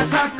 casa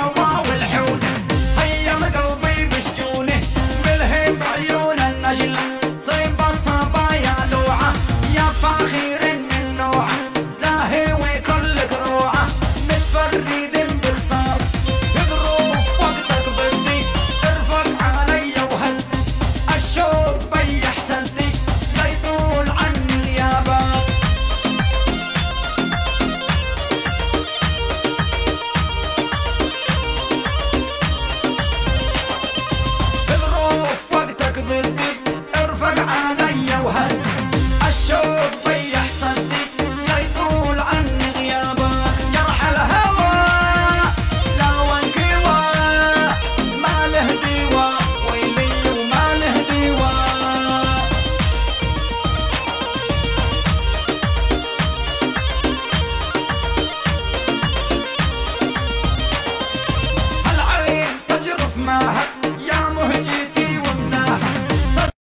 yağmurcu